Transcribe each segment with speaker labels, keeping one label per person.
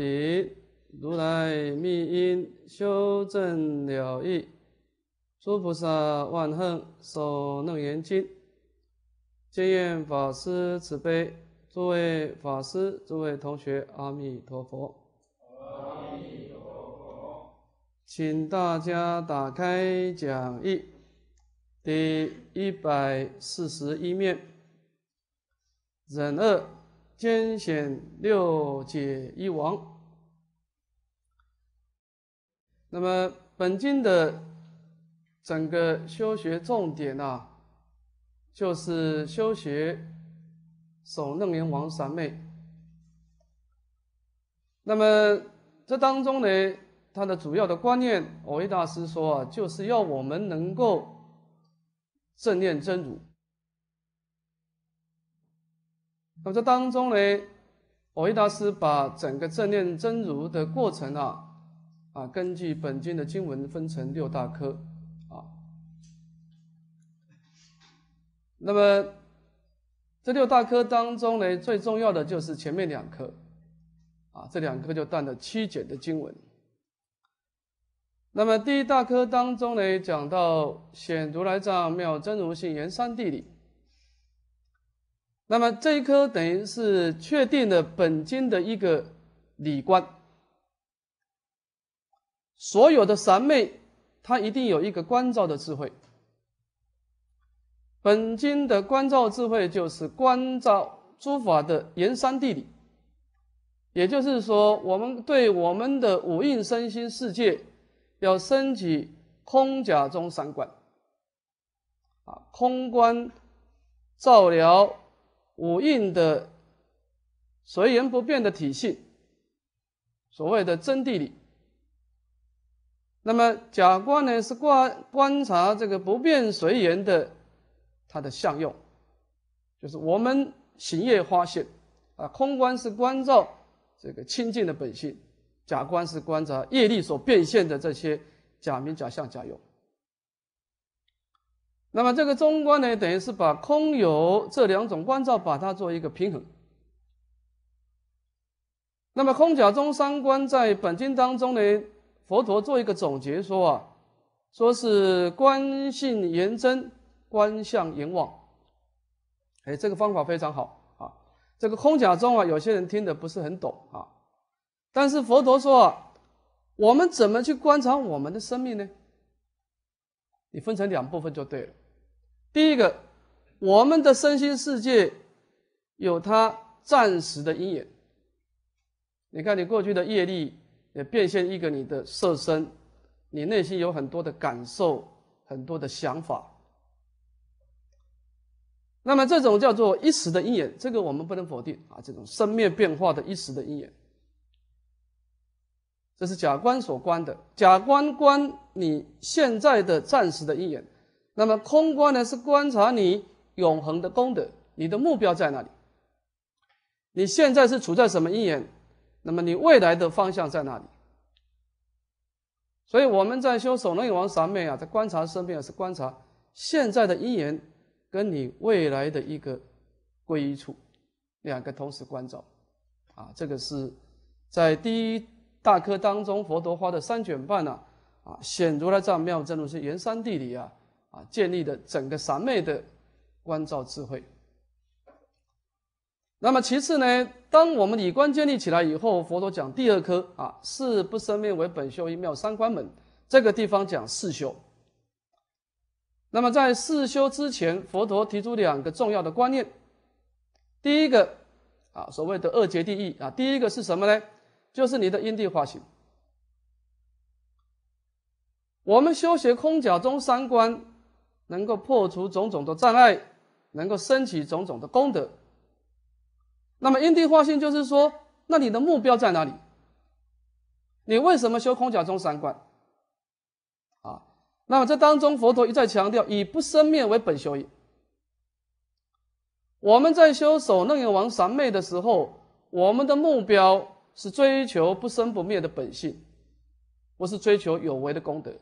Speaker 1: 大佛顶，如来密因修正了义，诸菩萨万恨受楞严经。见愿法师慈悲，诸位法师、诸位同学，阿弥陀佛。
Speaker 2: 阿弥陀佛。
Speaker 1: 请大家打开讲义，第一百四十一面，忍恶。艰险六解一王。那么本经的整个修学重点啊，就是修学守楞严王三昧。那么这当中呢，它的主要的观念，我为大师说啊，就是要我们能够正念真如。那么这当中呢，我一大师把整个正念真如的过程啊，啊，根据本经的经文分成六大科啊。那么这六大科当中呢，最重要的就是前面两科啊，这两科就断了七简的经文。那么第一大科当中呢，讲到显如来藏妙真如性言三谛理。那么这一科等于是确定了本经的一个理观，所有的三昧，它一定有一个观照的智慧。本经的观照智慧就是观照诸法的言三地理，也就是说，我们对我们的五蕴身心世界要升起空假中三观，啊，空观照了。五蕴的随缘不变的体性，所谓的真地理。那么假观呢，是观观察这个不变随缘的它的相用，就是我们行业发现啊。空观是观照这个清净的本性，假观是观察业力所变现的这些假名、假相、假用。那么这个中观呢，等于是把空有这两种观照，把它做一个平衡。那么空假中三观在本经当中呢，佛陀做一个总结说啊，说是观性言真，观相言妄。哎，这个方法非常好啊。这个空假中啊，有些人听的不是很懂啊，但是佛陀说啊，我们怎么去观察我们的生命呢？你分成两部分就对了。第一个，我们的身心世界有它暂时的因缘。你看，你过去的业力也变现一个你的色身，你内心有很多的感受，很多的想法。那么这种叫做一时的因缘，这个我们不能否定啊。这种生灭变化的一时的因缘，这是假观所观的。假观观你现在的暂时的因缘。那么空观呢，是观察你永恒的功德，你的目标在哪里？你现在是处在什么因缘？那么你未来的方向在哪里？所以我们在修守能永王三昧啊，在观察生命啊，是观察现在的因缘跟你未来的一个归一处，两个同时关照啊，这个是在第一大科当中佛陀花的三卷半呢啊，显如来藏妙真如是圆山地理啊。啊，建立的整个三昧的关照智慧。那么其次呢，当我们理观建立起来以后，佛陀讲第二科啊，是不生灭为本修一妙三观门，这个地方讲四修。那么在四修之前，佛陀提出两个重要的观念。第一个啊，所谓的二劫地狱啊，第一个是什么呢？就是你的因地化行。我们修学空假中三观。能够破除种种的障碍，能够升起种种的功德。那么因地化性就是说，那你的目标在哪里？你为什么修空假中三观？啊，那么这当中佛陀一再强调，以不生灭为本修也。我们在修守楞严王三昧的时候，我们的目标是追求不生不灭的本性，不是追求有为的功德，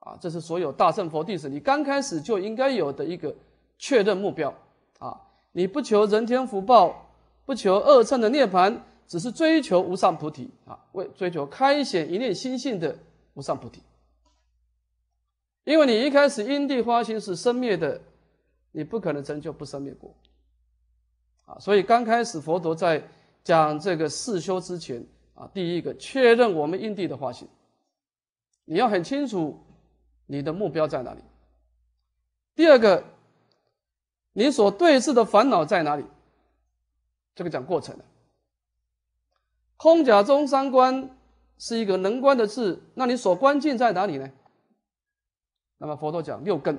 Speaker 1: 啊，这是所有大乘佛弟子你刚开始就应该有的一个确认目标啊！你不求人天福报，不求二乘的涅盘，只是追求无上菩提啊，为追求开显一念心性的无上菩提。因为你一开始因地花心是生灭的，你不可能成就不生灭果，啊，所以刚开始佛陀在讲这个四修之前啊，第一个确认我们因地的花心，你要很清楚你的目标在哪里。第二个，你所对峙的烦恼在哪里？这个讲过程的。空假中三观是一个能观的字，那你所关键在哪里呢？那么佛陀讲六根，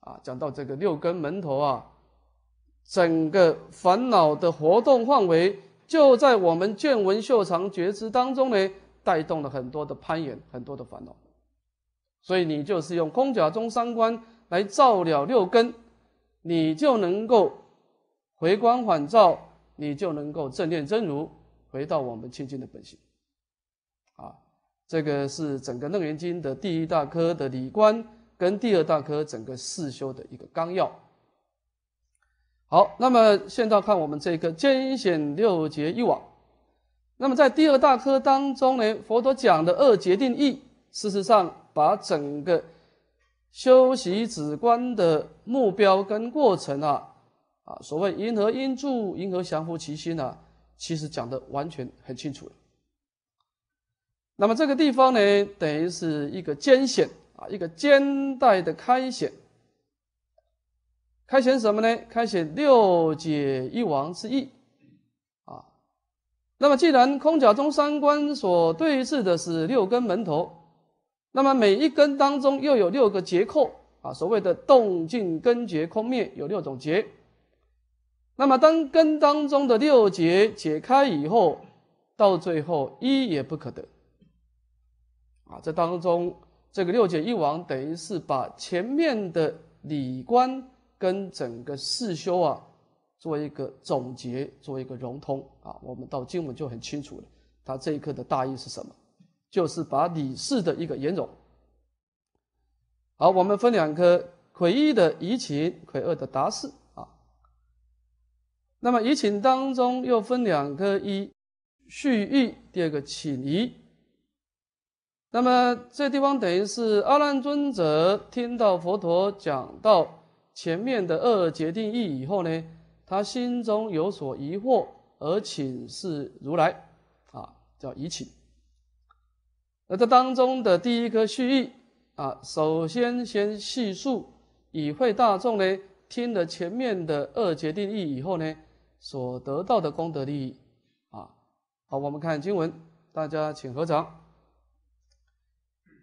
Speaker 1: 啊，讲到这个六根门头啊，整个烦恼的活动范围就在我们见闻嗅尝觉知当中呢，带动了很多的攀岩，很多的烦恼。所以你就是用空假中三观来照了六根，你就能够回光返照，你就能够正念真如，回到我们清净的本性，啊。这个是整个《楞严经》的第一大科的理观，跟第二大科整个四修的一个纲要。好，那么现在看我们这个艰险六劫一往。那么在第二大科当中呢，佛陀讲的二劫定义，事实上把整个修习止观的目标跟过程啊，啊，所谓因何因住，因何降伏其心啊，其实讲的完全很清楚了。那么这个地方呢，等于是一个艰险啊，一个肩带的开显。开显什么呢？开显六解一王之意啊。那么既然空甲中三观所对峙的是六根门头，那么每一根当中又有六个结扣啊，所谓的动静根结空灭有六种结。那么当根当中的六结解开以后，到最后一也不可得。啊，这当中这个六解一王等于是把前面的理观跟整个四修啊，做一个总结，做一个融通啊。我们到经文就很清楚了，它这一课的大意是什么？就是把理事的一个圆融。好，我们分两科：魁一的移情，魁二的达事。那么移情当中又分两个：一蓄意，第二个请移。那么这地方等于是阿难尊者听到佛陀讲到前面的二决定义以后呢，他心中有所疑惑，而请示如来，啊，叫疑请。那这当中的第一个蓄意啊，首先先叙述以会大众呢听了前面的二决定义以后呢，所得到的功德利益，啊，好，我们看经文，大家请合掌。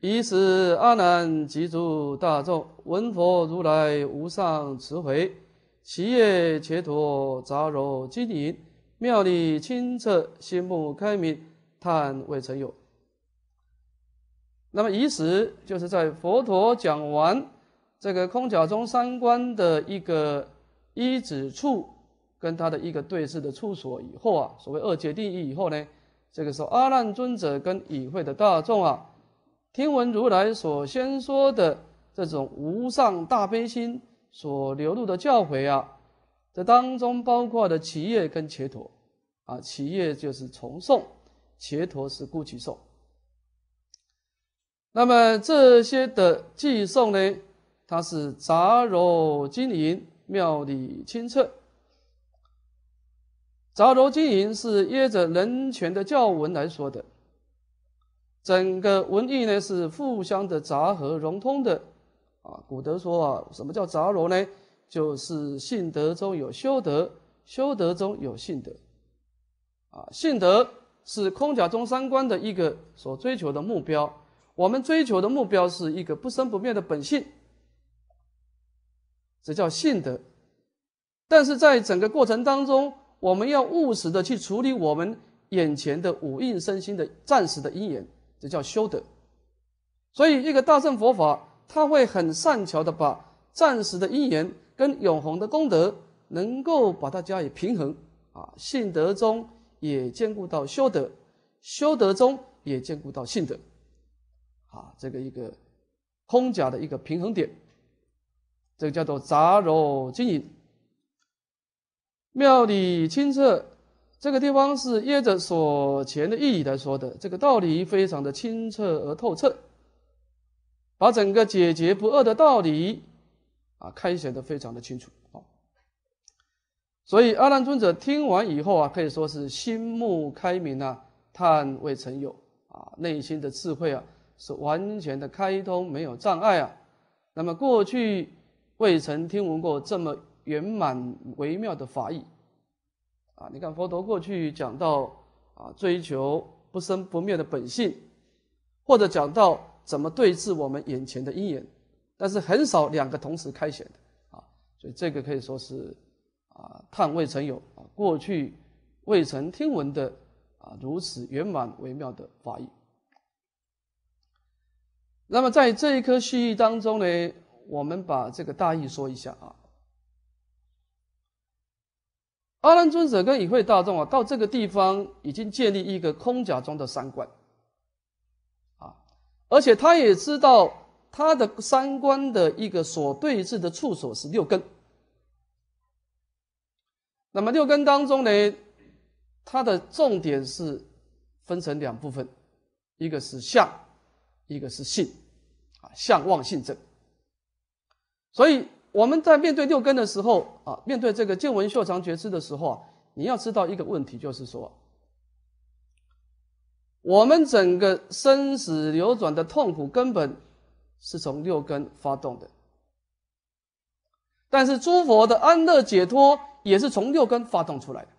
Speaker 1: 以使阿难及诸大众闻佛如来无上慈悲，其业切脱杂糅精营，妙理清澈，心目开明，叹未曾有。那么以使就是在佛陀讲完这个空假中三观的一个一指处，跟他的一个对峙的处所以后啊，所谓二界定义以后呢，这个时候阿难尊者跟与会的大众啊。听闻如来所先说的这种无上大悲心所流露的教诲啊，这当中包括的企业跟切陀啊，企业就是从诵，切陀是故其诵。那么这些的寄诵呢，它是杂糅精营，妙理清澈。杂糅经营是依着人权的教文来说的。整个文艺呢是互相的杂合融通的，啊，古德说啊，什么叫杂糅呢？就是信德中有修德，修德中有信德，啊，信德是空假中三观的一个所追求的目标。我们追求的目标是一个不生不灭的本性，这叫信德。但是在整个过程当中，我们要务实的去处理我们眼前的五蕴身心的暂时的因缘。这叫修德，所以一个大乘佛法，他会很善巧的把暂时的因缘跟永恒的功德，能够把它加以平衡，啊，信德中也兼顾到修德，修德中也兼顾到信德，啊，这个一个空假的一个平衡点，这个叫做杂糅经营。妙理清澈，这个地方是掖着所前的意义来说的，这个道理非常的清澈而透彻，把整个解决不二的道理啊开显的非常的清楚啊。所以阿难尊者听完以后啊，可以说是心目开明啊，叹未曾有啊，内心的智慧啊是完全的开通，没有障碍啊。那么过去未曾听闻过这么。圆满微妙的法义啊！你看佛陀过去讲到啊，追求不生不灭的本性，或者讲到怎么对治我们眼前的因缘，但是很少两个同时开显的啊，所以这个可以说是啊，叹未曾有啊，过去未曾听闻的啊，如此圆满微妙的法义。那么在这一颗须臾当中呢，我们把这个大意说一下啊。阿难尊者跟与会大众啊，到这个地方已经建立一个空假中的三观，啊，而且他也知道他的三观的一个所对峙的处所是六根。那么六根当中呢，它的重点是分成两部分，一个是相，一个是性，啊，相望性正，所以。我们在面对六根的时候啊，面对这个见闻嗅尝觉知的时候啊，你要知道一个问题，就是说，我们整个生死流转的痛苦根本是从六根发动的，但是诸佛的安乐解脱也是从六根发动出来的，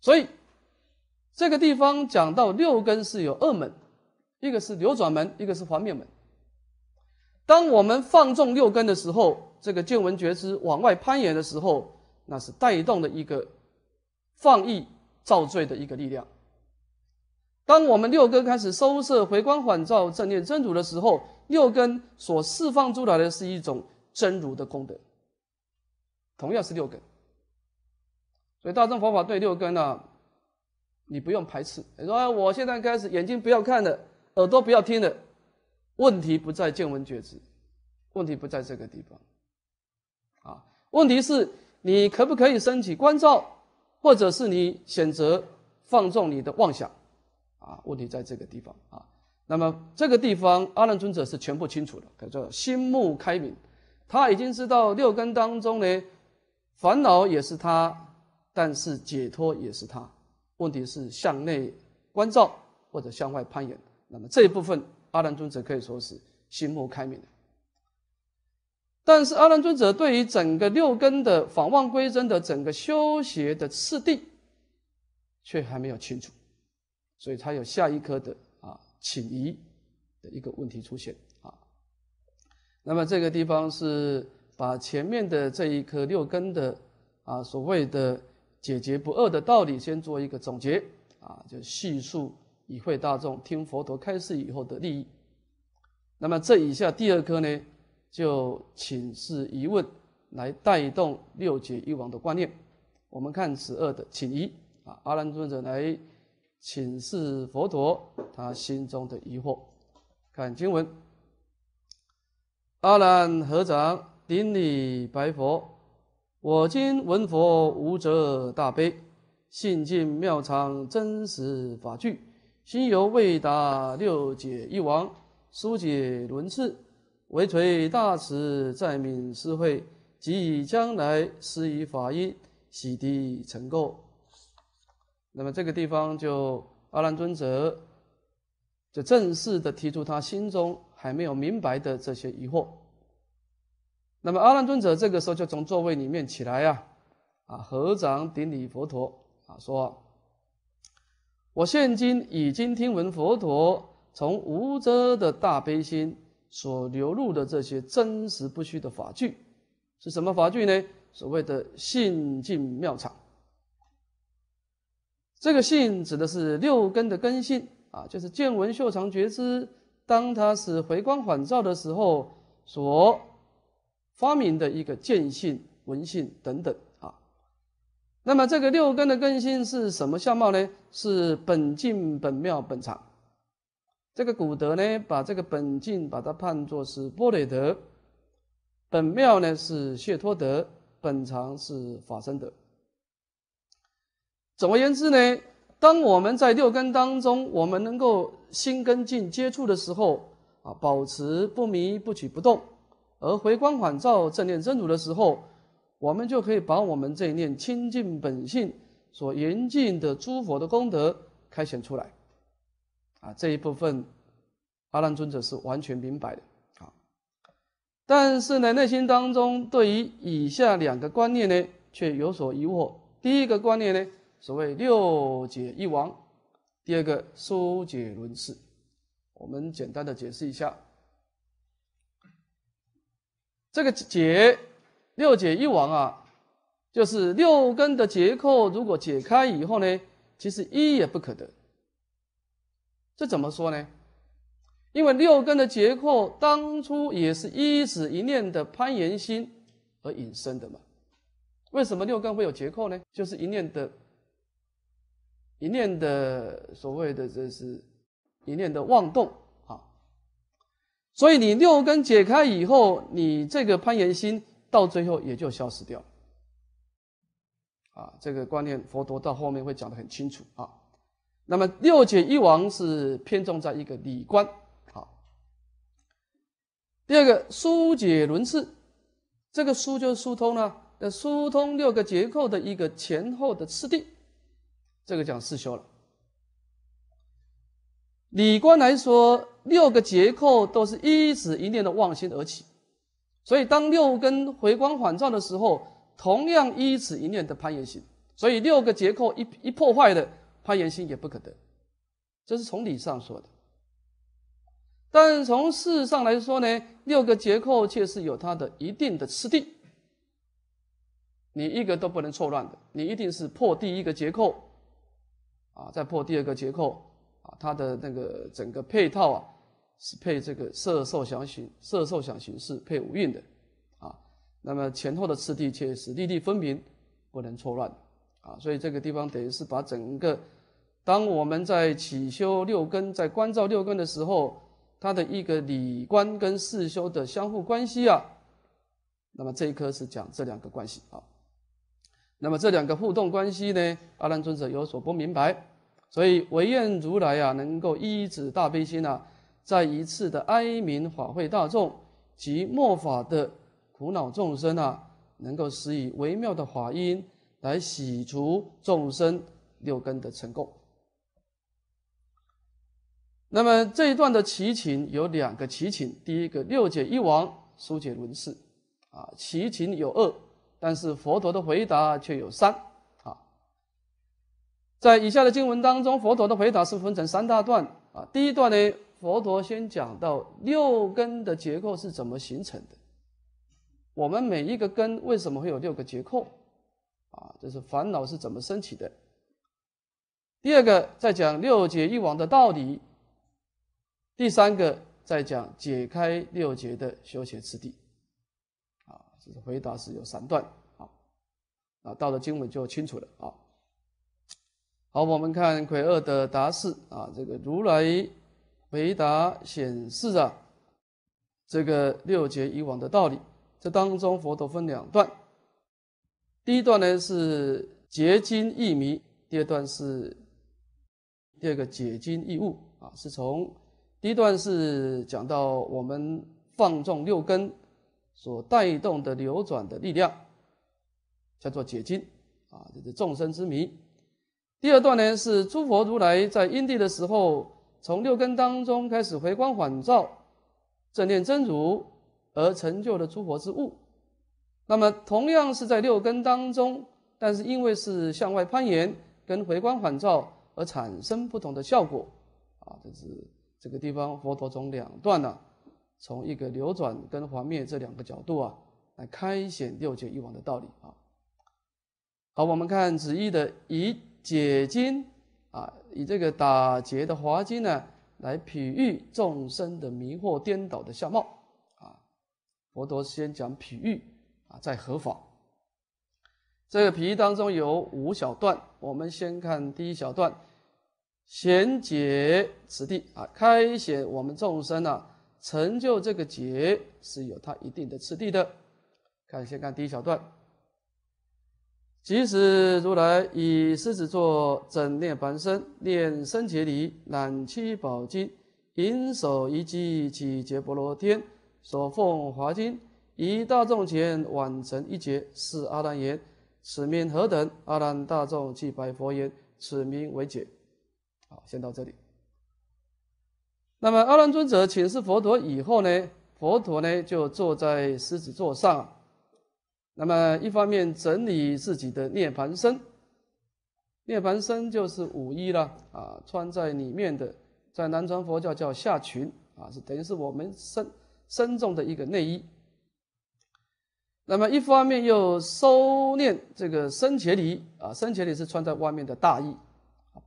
Speaker 1: 所以这个地方讲到六根是有二门，一个是流转门，一个是还灭门。当我们放纵六根的时候，这个见闻觉知往外攀岩的时候，那是带动的一个放逸造罪的一个力量。当我们六根开始收摄回光返照正念真如的时候，六根所释放出来的是一种真如的功德，同样是六根。所以大乘佛法对六根呢，你不用排斥。你说我现在开始眼睛不要看了，耳朵不要听了。问题不在见闻觉知，问题不在这个地方，啊，问题是你可不可以升起关照，或者是你选择放纵你的妄想，啊，问题在这个地方啊。那么这个地方阿难尊者是全部清楚的，叫做心目开明，他已经知道六根当中呢，烦恼也是他，但是解脱也是他，问题是向内关照或者向外攀岩，那么这一部分。阿难尊者可以说是心目开明的，但是阿难尊者对于整个六根的访望归真的整个修学的次第，却还没有清楚，所以他有下一颗的啊请疑的一个问题出现啊。那么这个地方是把前面的这一颗六根的啊所谓的解决不二的道理先做一个总结啊，就细数。以会大众听佛陀开示以后的利益。那么这以下第二颗呢，就请示疑问来带动六解一王的观念。我们看此二的请疑啊，阿难尊者来请示佛陀他心中的疑惑。看经文：阿难合掌顶礼白佛，我今闻佛无遮大悲，信尽妙常真实法句。心犹未达六解一王，疏解轮次，唯垂大慈在悯施惠，即以将来施以法音，洗涤尘垢。那么这个地方就阿难尊者就正式的提出他心中还没有明白的这些疑惑。那么阿难尊者这个时候就从座位里面起来呀，啊合掌顶礼佛陀啊说。我现今已经听闻佛陀从无遮的大悲心所流露的这些真实不虚的法句，是什么法句呢？所谓的性净妙场。这个性指的是六根的根性啊，就是见闻嗅尝觉知，当它是回光返照的时候所发明的一个见性、闻性等等。那么这个六根的根性是什么相貌呢？是本净、本妙、本常。这个古德呢，把这个本净把它判作是波雷德，本妙呢是谢托德，本常是法身德。总而言之呢，当我们在六根当中，我们能够心跟境接触的时候啊，保持不迷不取不动，而回光返照正念真如的时候，我们就可以把我们这一念清净本性所严禁的诸佛的功德开显出来。啊，这一部分阿难尊者是完全明白的啊，但是呢，内心当中对于以下两个观念呢，却有所疑惑。第一个观念呢，所谓六解一王；第二个疏解轮次。我们简单的解释一下，这个解六解一王啊，就是六根的结构如果解开以后呢，其实一也不可得。这怎么说呢？因为六根的结构当初也是一指一念的攀岩心而引生的嘛。为什么六根会有结构呢？就是一念的，一念的所谓的这是，一念的妄动啊。所以你六根解开以后，你这个攀岩心到最后也就消失掉。啊，这个观念佛陀到后面会讲得很清楚啊。那么六解一王是偏重在一个理观，好。第二个疏解轮次，这个疏就是疏通呢，那疏通六个结构的一个前后的次第，这个讲四修了。理观来说，六个结构都是一指一念的妄心而起，所以当六根回光返照的时候，同样依此一念的攀岩心，所以六个结构一一破坏的。攀岩心也不可得，这是从理上说的。但从事上来说呢，六个结构却是有它的一定的次第，你一个都不能错乱的。你一定是破第一个结构，啊，再破第二个结构，啊，它的那个整个配套啊，是配这个色受想行色受想行识配五蕴的，啊，那么前后的次第却是粒粒分明，不能错乱，啊，所以这个地方等于是把整个。当我们在起修六根，在关照六根的时候，它的一个理观跟事修的相互关系啊，那么这一科是讲这两个关系啊。那么这两个互动关系呢，阿难尊者有所不明白，所以唯愿如来啊，能够依止大悲心啊，在一次的哀鸣法会大众及末法的苦恼众生啊，能够施以微妙的法音来洗除众生六根的尘垢。那么这一段的祈请有两个祈请，第一个六解一王疏解轮次，啊，祈请有二，但是佛陀的回答却有三，啊，在以下的经文当中，佛陀的回答是分成三大段，啊，第一段呢，佛陀先讲到六根的结构是怎么形成的，我们每一个根为什么会有六个结构，啊，这是烦恼是怎么升起的。第二个在讲六劫一王的道理。第三个在讲解开六劫的修学次第，啊，这是回答是有三段，啊，啊，到了经文就清楚了，啊，好，我们看魁二的答示，啊，这个如来回答显示啊，这个六劫以往的道理，这当中佛陀分两段，第一段呢是结经易迷，第二段是第二个解经易悟，啊，是从。第一段是讲到我们放纵六根所带动的流转的力量，叫做解经啊，这是众生之谜。第二段呢是诸佛如来在因地的时候，从六根当中开始回光返照，正念真如而成就的诸佛之物。那么同样是在六根当中，但是因为是向外攀岩跟回光返照而产生不同的效果啊，这是。这个地方，佛陀从两段呢，从一个流转跟环灭这两个角度啊，来开显六界一往的道理啊。好，我们看子义的以解经啊，以这个打结的华经呢，来比喻众生的迷惑颠倒的相貌啊。佛陀先讲比喻啊，在合法。这个皮当中有五小段，我们先看第一小段，贤解此地啊，开显我们众生啊，成就这个劫是有它一定的次第的。看，先看第一小段。即使如来以狮子座整念凡身，念生劫礼，揽七宝金，银手一击起劫波罗天，所奉华经，以大众前晚成一劫，是阿难言。此名何等？阿难大众即白佛言：“此名为解。”好，先到这里。那么阿难尊者请示佛陀以后呢，佛陀呢就坐在狮子座上，那么一方面整理自己的涅盘身，涅盘身就是五衣了啊，穿在里面的，在南传佛教叫下裙啊，是等于是我们身身中的一个内衣。那么一方面又收敛这个生前里啊，生前里是穿在外面的大衣，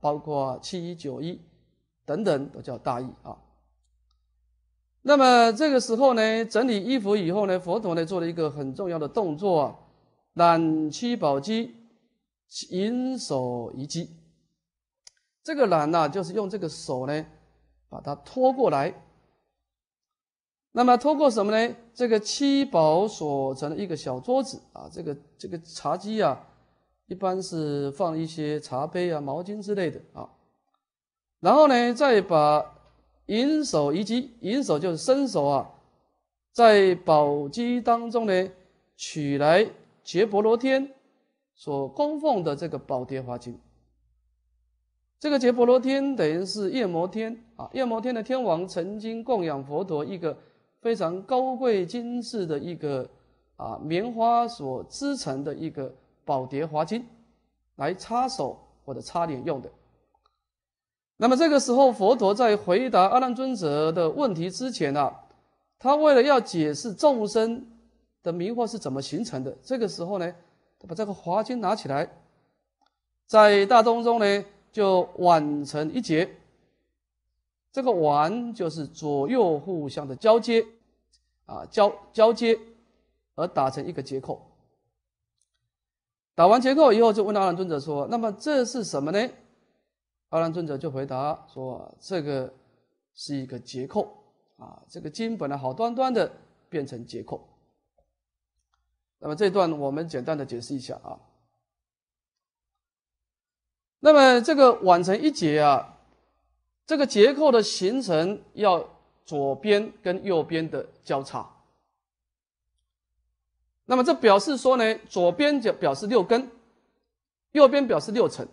Speaker 1: 包括七衣九衣等等都叫大衣啊。那么这个时候呢，整理衣服以后呢，佛陀呢做了一个很重要的动作啊，揽七宝机，银手一击。这个揽呢，就是用这个手呢把它拖过来。那么拖过什么呢？这个七宝所成的一个小桌子啊，这个这个茶几啊，一般是放一些茶杯啊、毛巾之类的啊。然后呢，再把银手一击，银手就是伸手啊，在宝机当中呢，取来结婆罗天所供奉的这个宝蝶花经。这个结婆罗天等于是夜摩天啊，夜摩天的天王曾经供养佛陀一个。非常高贵精致的一个啊棉花所织成的一个宝蝶华巾，来擦手或者擦脸用的。那么这个时候，佛陀在回答阿难尊者的问题之前呢，他为了要解释众生的迷惑是怎么形成的，这个时候呢，他把这个华经拿起来，在大众中呢就挽成一结。这个挽就是左右互相的交接，啊交交接，而打成一个结扣。打完结扣以后，就问阿难尊者说：“那么这是什么呢？”阿难尊者就回答说：“这个是一个结扣啊，这个经本来好端端的变成结扣。”那么这段我们简单的解释一下啊。那么这个挽成一结啊。这个结构的形成要左边跟右边的交叉，那么这表示说呢，左边就表示六根，右边表示六层。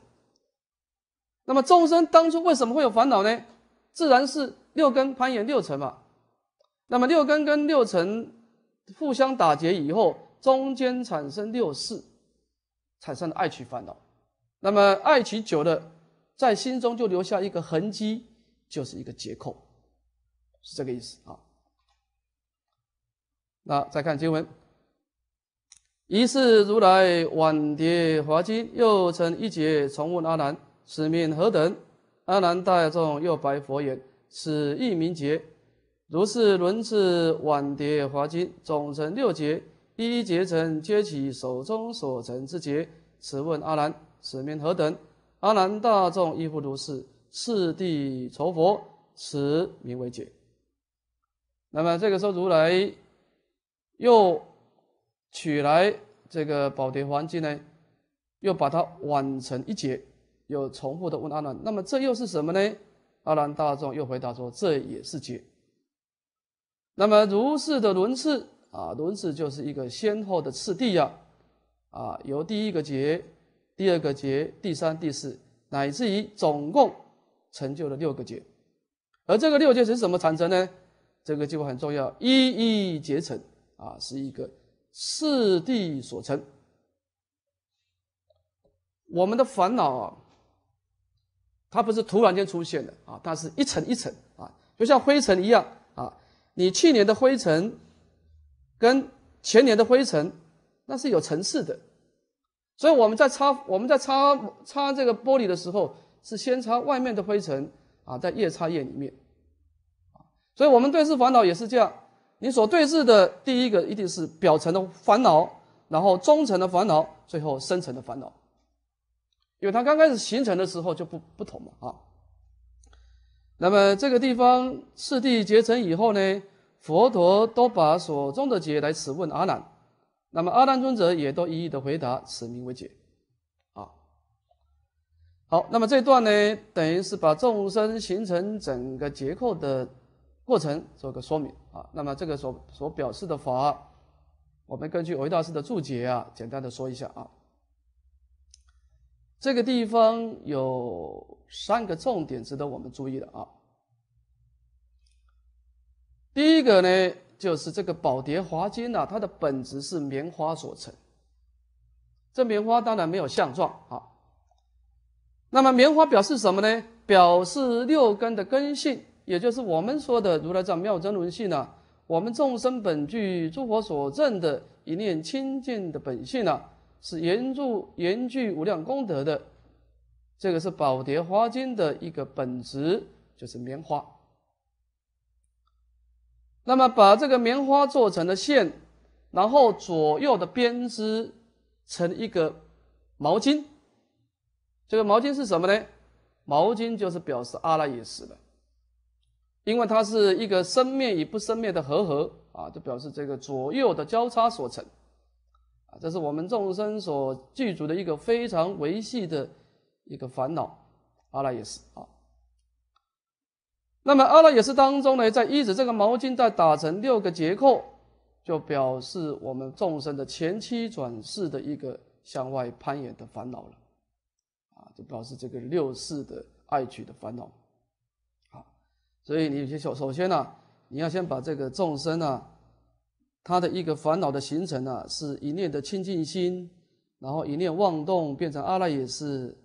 Speaker 1: 那么众生当初为什么会有烦恼呢？自然是六根攀岩六尘嘛。那么六根跟六尘互相打结以后，中间产生六识，产生了爱取烦恼。那么爱取久了。在心中就留下一个痕迹，就是一个结扣，是这个意思啊。那再看经文，一是如来晚蝶华经，又成一劫重问阿难：此名何等？阿难大众又白佛言：此一名劫。如是轮次碗碟华经，总成六劫，一一劫成皆起手中所成之劫。此问阿难：此名何等？阿难大众亦复如是，次第酬佛，此名为解。那么这个时候，如来又取来这个宝蝶环境呢，又把它挽成一节，又重复的问阿难：那么这又是什么呢？阿难大众又回答说：这也是劫。那么如是的轮次啊，轮次就是一个先后的次第呀，啊，由第一个劫。第二个劫，第三、第四，乃至于总共成就了六个劫，而这个六劫是什么产生呢？这个就很重要，一一结成啊，是一个次第所成。我们的烦恼啊，它不是突然间出现的啊，它是一层一层啊，就像灰尘一样啊。你去年的灰尘跟前年的灰尘，那是有层次的。所以我们在擦我们在擦擦这个玻璃的时候，是先擦外面的灰尘啊，在液擦液里面，啊，所以我们对治烦恼也是这样。你所对治的第一个一定是表层的烦恼然后中层的烦恼，最后深层的烦恼。因为它刚开始形成的时候就不不同嘛啊。那么这个地方次第结成以后呢，佛陀都把所中的劫来此问阿难，那么阿难尊者也都一一的回答，此名为解。啊，好，那么这段呢，等于是把众生形成整个结构的过程做个说明啊。那么这个所所表示的法，我们根据维大师的注解啊，简单的说一下啊。这个地方有三个重点值得我们注意的啊。第一个呢，就是这个宝蝶华金呐，它的本质是棉花所成。这棉花当然没有相状啊。那么棉花表示什么呢？表示六根的根性，也就是我们说的如来藏妙真轮性啊。我们众生本具诸佛所证的一念清净的本性啊。是严住严具无量功德的，这个是宝蝶花经的一个本质，就是棉花。那么把这个棉花做成了线，然后左右的编织成一个毛巾。这个毛巾是什么呢？毛巾就是表示阿赖耶识的，因为它是一个生灭与不生灭的和合啊，就表示这个左右的交叉所成。这是我们众生所具足的一个非常维系的一个烦恼，阿赖耶识啊。那么阿赖耶识当中呢，在一指这个毛巾带打成六个结扣，就表示我们众生的前期转世的一个向外攀岩的烦恼了，啊，就表示这个六世的爱取的烦恼，啊，所以你有些首首先呢，你要先把这个众生啊。他的一个烦恼的形成呢，是一念的清净心，然后一念妄动变成阿赖耶识，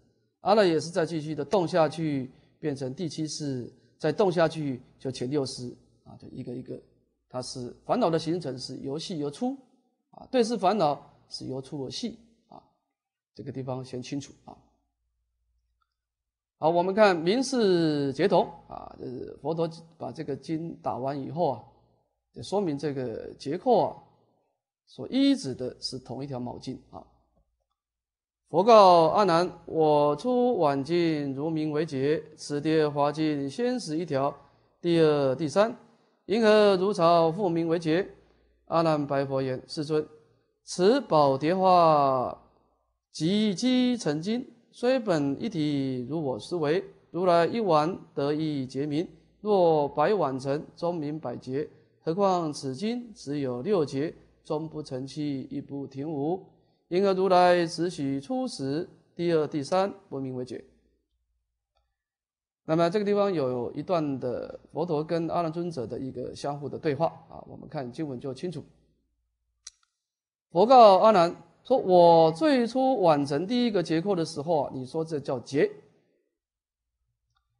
Speaker 1: 阿赖耶识再继续的动下去，变成第七识，再动下去就前六识。啊，就一个一个，它是烦恼的形成是由细而粗。啊，对视烦恼是由粗而细。啊，这个地方先清楚。啊。好，我们看明示结同啊，就是佛陀把这个经打完以后啊。这说明这个结构啊，所依止的是同一条毛巾啊。佛告阿难：“我出晚境如名为解，此蝶华经先死一条，第二、第三，因何如潮复名为劫？”阿难白佛言：“世尊，此宝蝶花即积成经，虽本一体，如我思维，如来一碗得一结名，若百碗成，终名百劫。”何况此经只有六节，终不成器，亦不停无。因而如来只许初始、第二、第三不名为解。那么这个地方有一段的佛陀跟阿难尊者的一个相互的对话啊，我们看经文就清楚。佛告阿难说：“我最初完成第一个结构的时候啊，你说这叫结。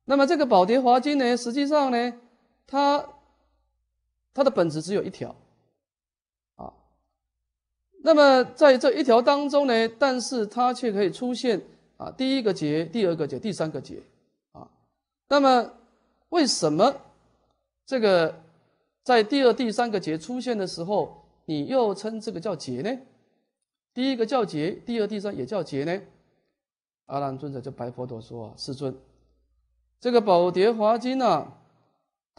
Speaker 1: 那么这个宝蝶华经呢，实际上呢，它。”它的本质只有一条，啊，那么在这一条当中呢，但是它却可以出现啊，第一个结、第二个结、第三个结，啊，那么为什么这个在第二、第三个结出现的时候，你又称这个叫结呢？第一个叫结，第二、第三也叫结呢？阿难尊者就白佛陀说：“啊世尊，这个宝蝶华经呢？”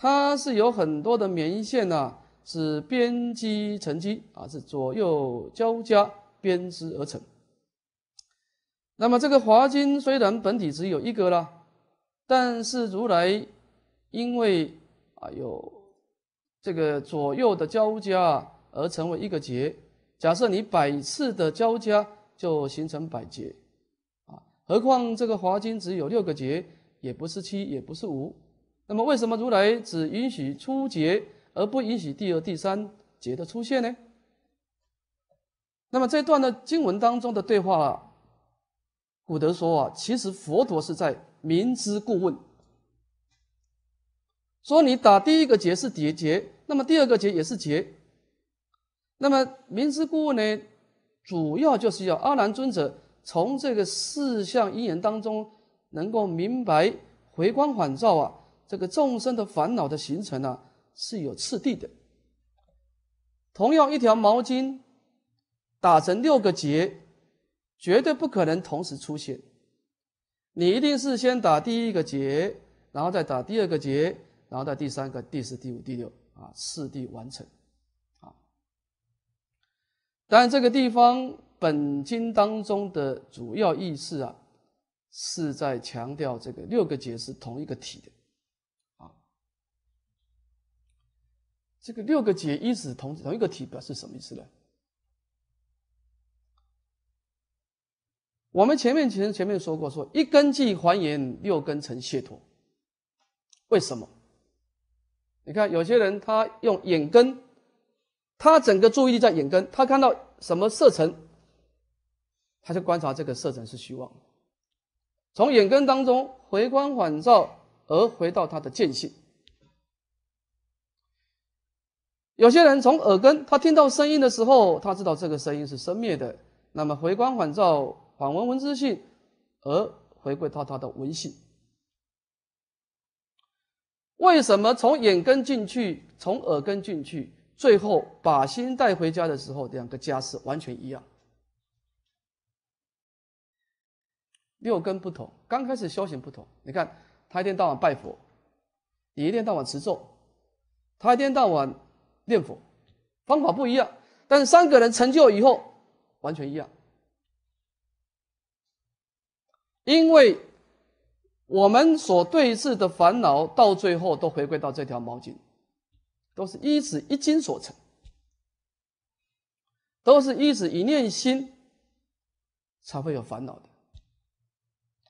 Speaker 1: 它是有很多的棉线呐，是编织成机啊，是左右交加编织而成。那么这个华经虽然本体只有一个啦，但是如来因为啊有这个左右的交加而成为一个结。假设你百次的交加就形成百结啊，何况这个华经只有六个结，也不是七，也不是五。那么，为什么如来只允许初劫，而不允许第二、第三劫的出现呢？那么这段的经文当中的对话，啊古德说啊，其实佛陀是在明知故问，说你打第一个结是叠结，那么第二个结也是结。那么明知故问呢，主要就是要阿难尊者从这个四项因缘当中能够明白回光返照啊。这个众生的烦恼的形成呢，是有次第的。同样一条毛巾，打成六个结，绝对不可能同时出现。你一定是先打第一个结，然后再打第二个结，然后再第三个、第四、第五、第六啊，次第完成啊。但，这个地方本经当中的主要意思啊，是在强调这个六个结是同一个体的。这个六个结一指同同一个体，表示什么意思呢？我们前面其实前面说过，说一根即还原，六根成解脱。为什么？你看有些人他用眼根，他整个注意力在眼根，他看到什么色尘，他就观察这个色尘是虚妄，从眼根当中回光返照而回到他的见性。有些人从耳根，他听到声音的时候，他知道这个声音是生灭的，那么回光返照，返闻闻之性，而回归到他的闻性。为什么从眼根进去，从耳根进去，最后把心带回家的时候，两个家是完全一样？六根不同，刚开始修行不同。你看他一天到晚拜佛，你一天到晚持咒，他一天到晚。念佛方法不一样，但是三个人成就以后完全一样，因为我们所对峙的烦恼，到最后都回归到这条毛巾，都是一指一经所成，都是一指一念心才会有烦恼的。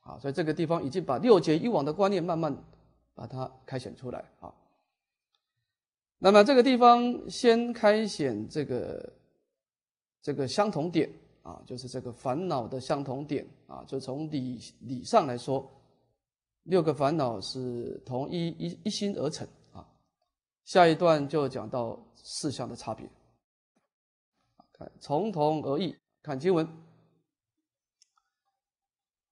Speaker 1: 好，所以这个地方已经把六劫一往的观念慢慢把它开显出来啊。那么这个地方先开显这个这个相同点啊，就是这个烦恼的相同点啊，就从理理上来说，六个烦恼是同一一一心而成啊。下一段就讲到四项的差别，看从同而异。看经文，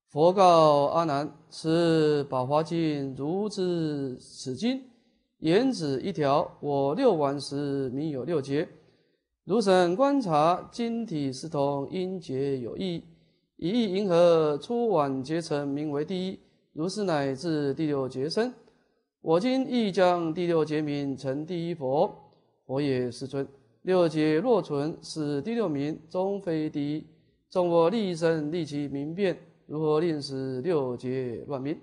Speaker 1: 佛告阿难：此宝华经如之此经。言止一条，我六晚时名有六劫。如审观察，晶体是同，因节有异。一意银河初晚结成，名为第一。如是乃至第六劫生。我今亦将第六劫名成第一佛。佛也，世尊。六劫若存，是第六名，终非第一。纵我立身立其名变，如何令使六劫乱名？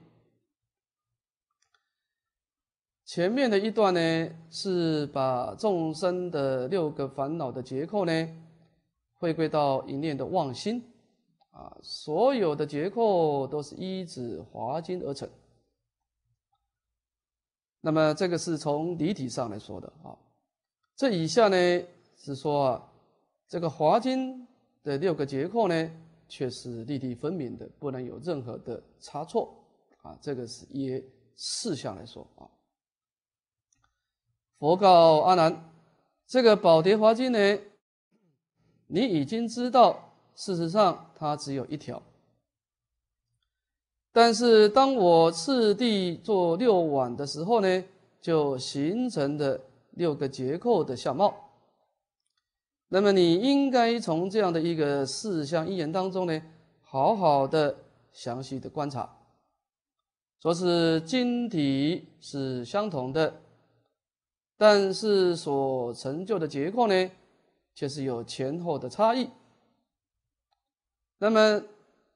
Speaker 1: 前面的一段呢，是把众生的六个烦恼的结构呢，回归到一念的妄心，啊，所有的结构都是依止华经而成。那么这个是从理体上来说的啊，这以下呢是说啊，这个华经的六个结构呢，却是立体分明的，不能有任何的差错啊，这个是以事项来说啊。佛告阿难：“这个宝蝶华经呢，你已经知道，事实上它只有一条。但是当我次第做六碗的时候呢，就形成的六个结构的相貌。那么你应该从这样的一个四象一言当中呢，好好的详细的观察，说是晶体是相同的。”但是所成就的结构呢，却是有前后的差异。那么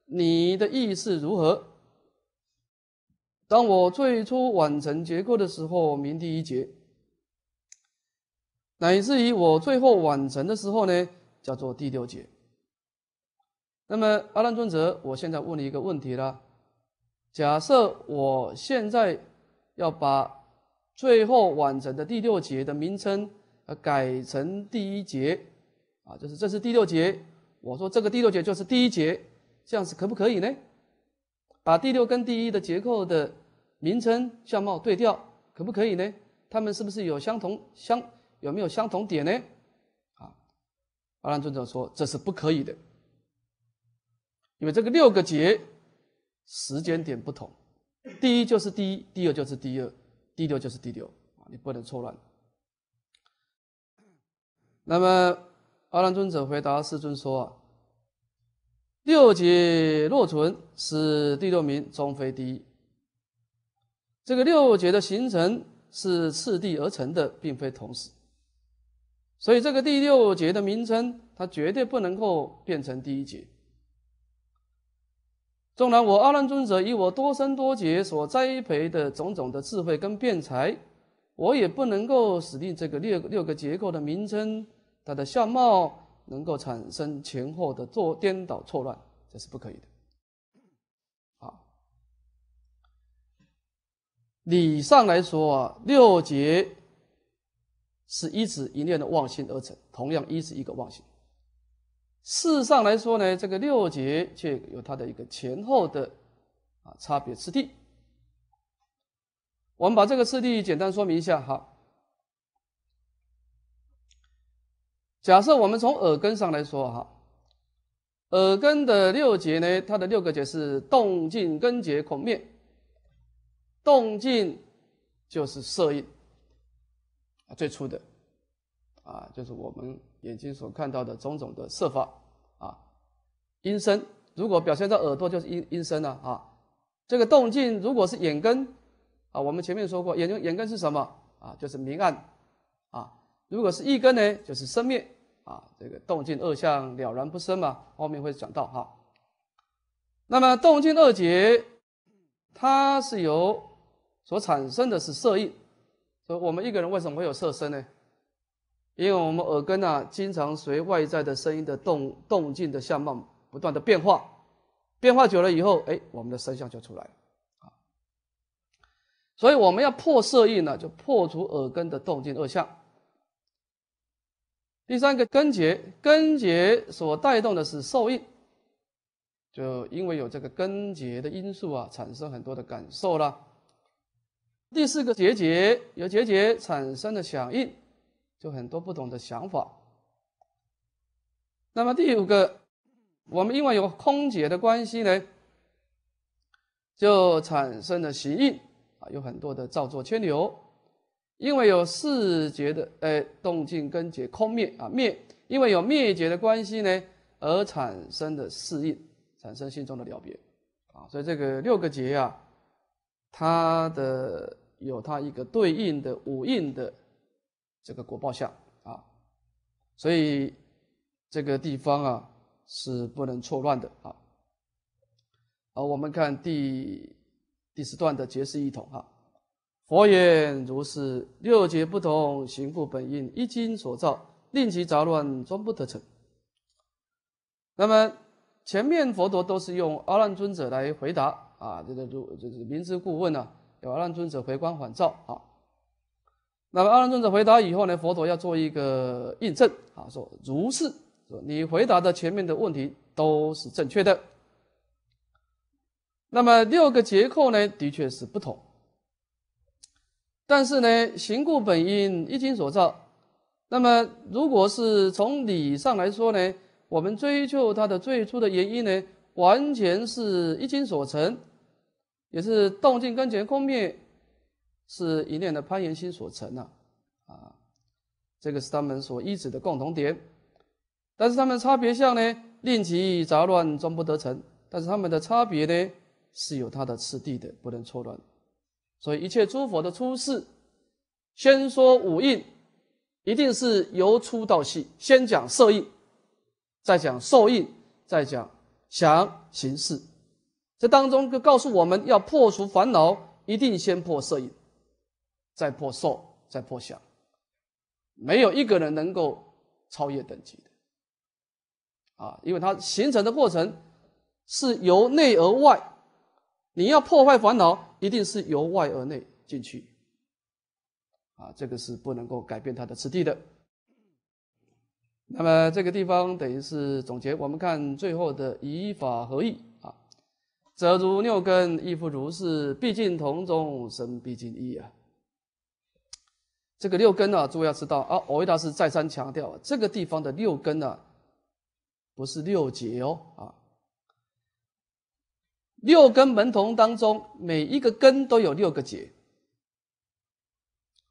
Speaker 1: 你的意是如何？当我最初完成结构的时候，名第一节；乃至于我最后完成的时候呢，叫做第六节。那么阿难尊者，我现在问你一个问题了：假设我现在要把最后完成的第六节的名称，呃，改成第一节，啊，就是这是第六节。我说这个第六节就是第一节，这样子可不可以呢？把第六跟第一的结构的名称相貌对调，可不可以呢？他们是不是有相同相有没有相同点呢？啊，阿难尊者说这是不可以的，因为这个六个节时间点不同，第一就是第一，第二就是第二。第六就是第六啊，你不能错乱。那么阿难尊者回答世尊说：“啊，六劫若存，是第六名，终非第一。这个六劫的形成是次第而成的，并非同时。所以这个第六劫的名称，它绝对不能够变成第一劫。纵然我阿难尊者以我多生多劫所栽培的种种的智慧跟辩才，我也不能够使令这个六六个结构的名称，它的相貌能够产生前后的做颠倒错乱，这是不可以的。啊，理上来说啊，六劫是一指一念的妄心而成，同样一指一个妄心。事实上来说呢，这个六节却有它的一个前后的啊差别次第。我们把这个次第简单说明一下哈。假设我们从耳根上来说哈，耳根的六节呢，它的六个节是动静根结孔灭。动静就是色印啊，最初的啊，就是我们。眼睛所看到的种种的色法啊，音声，如果表现在耳朵就是音音声了啊。这个动静如果是眼根啊，我们前面说过，眼睛眼根是什么啊？就是明暗啊。如果是意根呢，就是生灭啊。这个动静二相了然不生嘛，后面会讲到哈。那么动静二结，它是由所产生的是色印，所以我们一个人为什么会有色身呢？因为我们耳根啊，经常随外在的声音的动动静的相貌不断的变化，变化久了以后，哎，我们的声相就出来啊。所以我们要破色印呢，就破除耳根的动静二相。第三个根结，根结所带动的是受印，就因为有这个根结的因素啊，产生很多的感受啦。第四个结节，有结节产生的响应。就很多不同的想法。那么第五个，我们因为有空劫的关系呢，就产生了形印啊，有很多的造作牵流。因为有四劫的呃动静根结空灭啊灭，因为有灭劫的关系呢，而产生的四印，产生心中的了别啊。所以这个六个劫啊，它的有它一个对应的五印的。这个果报相啊，所以这个地方啊是不能错乱的啊。好，我们看第第十段的解释异统哈。佛言如是，六劫不同，行故本应，一经所造，令其杂乱，终不得成。那么前面佛陀都是用阿难尊者来回答啊，这个如就是明知故问呢，有阿难尊者回光返照啊。那么阿难尊者回答以后呢，佛陀要做一个印证啊，说如是，你回答的前面的问题都是正确的。那么六个结构呢，的确是不同，但是呢，行故本因，一经所造。那么如果是从理上来说呢，我们追究它的最初的原因呢，完全是一经所成，也是动静根前空灭。是一念的攀岩心所成啊，啊，这个是他们所依止的共同点。但是他们差别相呢，令其杂乱终不得成。但是他们的差别呢，是有它的次第的，不能错乱。所以一切诸佛的出世，先说五印，一定是由粗到细，先讲色印，再讲受印，再讲想行识。这当中就告诉我们要破除烦恼，一定先破色印。再破受，再破想，没有一个人能够超越等级的啊！因为它形成的过程是由内而外，你要破坏烦恼，一定是由外而内进去啊！这个是不能够改变它的次第的。那么这个地方等于是总结，我们看最后的以法合意啊，则如六根亦复如是，毕竟同中生，毕竟异啊。这个六根呢，诸位要知道啊，我维达是再三强调，这个地方的六根呢，不是六节哦啊。六根门童当中，每一个根都有六个节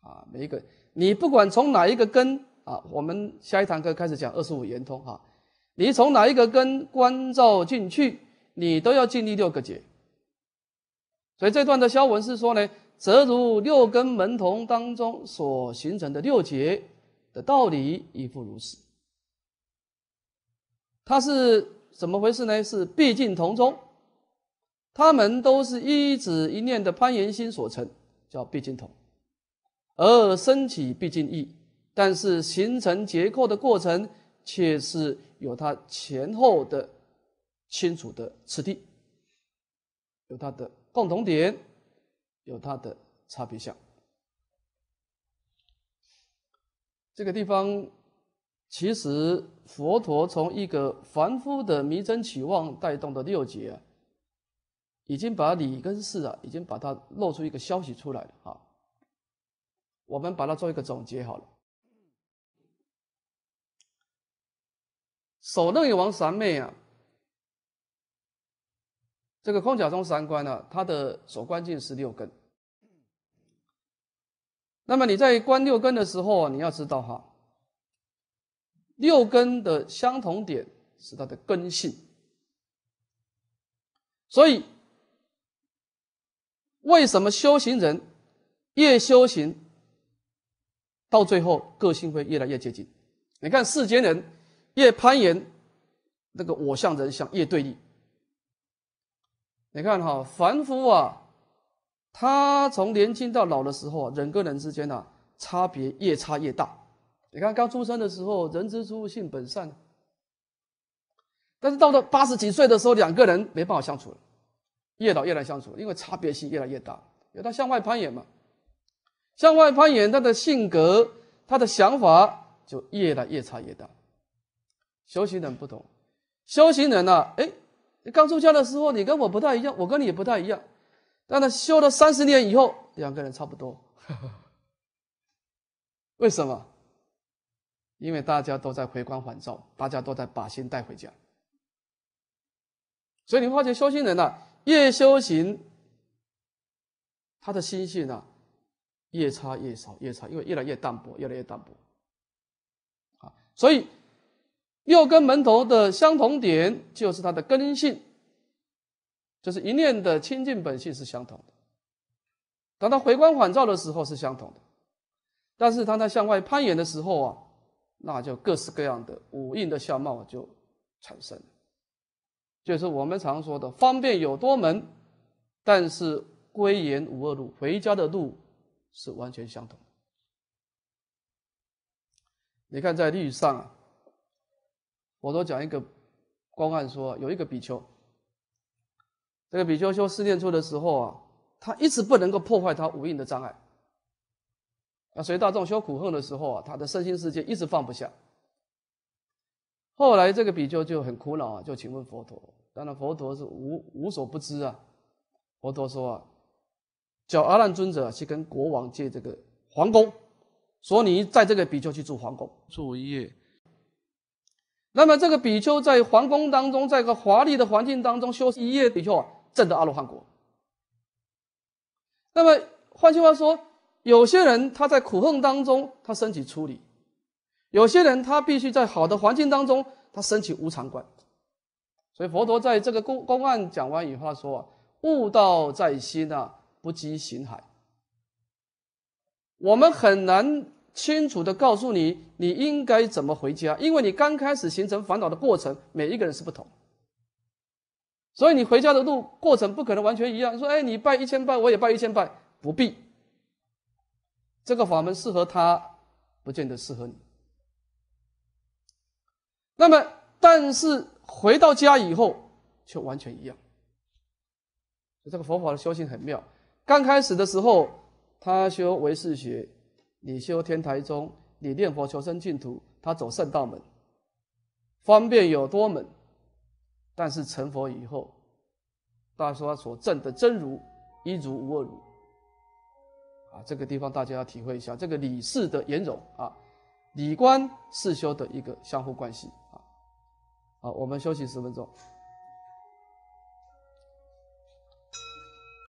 Speaker 1: 啊，每一个你不管从哪一个根啊，我们下一堂课开始讲二十五圆通哈。你从哪一个根关照进去，你都要经历六个节。所以这段的消文是说呢，则如六根门童当中所形成的六劫的道理，亦复如此。它是怎么回事呢？是毕竟同宗，他们都是一指一念的攀岩心所成，叫毕竟同，而升起毕竟异，但是形成结构的过程却是有它前后的清楚的次第，有它的。共同点有它的差别项。这个地方其实佛陀从一个凡夫的迷真起望带动的六劫啊，已经把理跟事啊，已经把它露出一个消息出来了啊。我们把它做一个总结好了。首楞有王三昧啊。这个空假中三观呢，它的所关键是六根。那么你在观六根的时候，你要知道哈，六根的相同点是它的根性。所以，为什么修行人越修行，到最后个性会越来越接近？你看世间人越攀岩，那个我相人相越对立。你看哈，凡夫啊，他从年轻到老的时候啊，人跟人之间啊，差别越差越大。你看刚出生的时候，人之初性本善，但是到了八十几岁的时候，两个人没办法相处了，越老越难相处，因为差别性越来越大。有他向外攀岩嘛，向外攀岩，他的性格、他的想法就越来越差越大。修行人不同，修行人呢，哎。刚出家的时候，你跟我不太一样，我跟你也不太一样。但他修了三十年以后，两个人差不多。为什么？因为大家都在回光返照，大家都在把心带回家。所以你发觉修行人呐，越修行，他的心性啊，越差越少，越差，因为越来越淡薄，越来越淡薄。啊，所以。六根门头的相同点，就是它的根性，就是一念的清净本性是相同的。当它回光返照的时候是相同的，但是当它向外攀岩的时候啊，那就各式各样的五蕴的相貌就产生了。就是我们常说的方便有多门，但是归元无二路，回家的路是完全相同的。你看在律上啊。我都讲一个公案，说有一个比丘，这个比丘修四念处的时候啊，他一直不能够破坏他五蕴的障碍。啊，随大众修苦恨的时候啊，他的身心世界一直放不下。后来这个比丘就很苦恼啊，就请问佛陀，当然佛陀是无无所不知啊。佛陀说啊，叫阿难尊者去跟国王借这个皇宫，说你在这个比丘去住皇宫住一夜。那么这个比丘在皇宫当中，在一个华丽的环境当中修一夜，比丘啊，证得阿罗汉果。那么换句话说，有些人他在苦恨当中，他升起出离；有些人他必须在好的环境当中，他升起无常观。所以佛陀在这个公公案讲完以后说啊：“悟道在心啊，不积行海。”我们很难。清楚的告诉你，你应该怎么回家，因为你刚开始形成烦恼的过程，每一个人是不同，所以你回家的路过程不可能完全一样。说，哎，你拜一千拜，我也拜一千拜，不必。这个法门适合他，不见得适合你。那么，但是回到家以后却完全一样。这个佛法的修行很妙。刚开始的时候，他修唯识学。你修天台宗，你念佛求生净土，他走圣道门，方便有多门，但是成佛以后，大家说他所证的真如一如无二如，啊，这个地方大家要体会一下这个理事的圆融啊，理观事修的一个相互关系啊，好，我们休息十分钟。